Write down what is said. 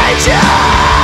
wages